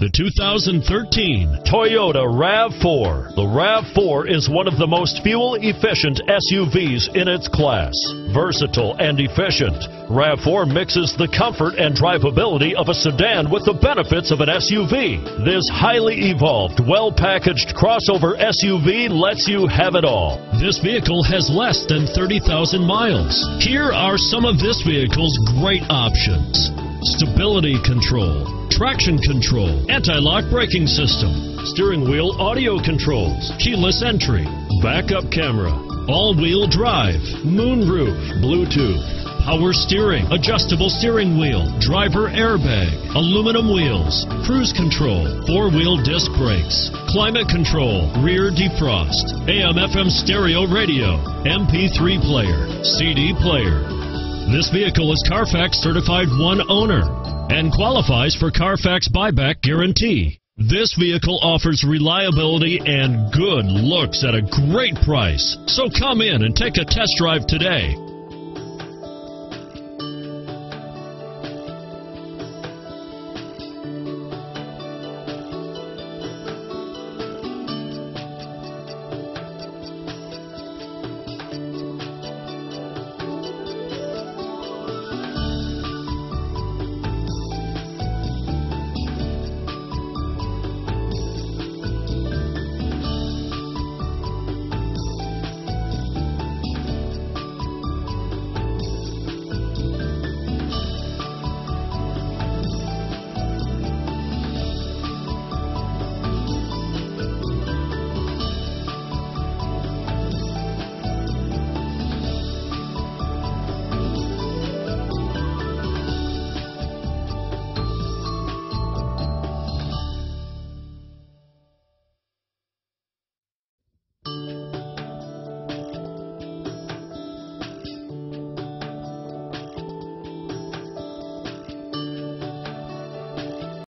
The 2013 Toyota RAV4. The RAV4 is one of the most fuel efficient SUVs in its class. Versatile and efficient, RAV4 mixes the comfort and drivability of a sedan with the benefits of an SUV. This highly evolved, well packaged crossover SUV lets you have it all. This vehicle has less than 30,000 miles. Here are some of this vehicle's great options stability control, traction control, anti-lock braking system, steering wheel audio controls, keyless entry, backup camera, all-wheel drive, moonroof, Bluetooth, power steering, adjustable steering wheel, driver airbag, aluminum wheels, cruise control, four-wheel disc brakes, climate control, rear defrost, AM FM stereo radio, MP3 player, CD player, this vehicle is Carfax certified one owner and qualifies for Carfax buyback guarantee. This vehicle offers reliability and good looks at a great price. So come in and take a test drive today.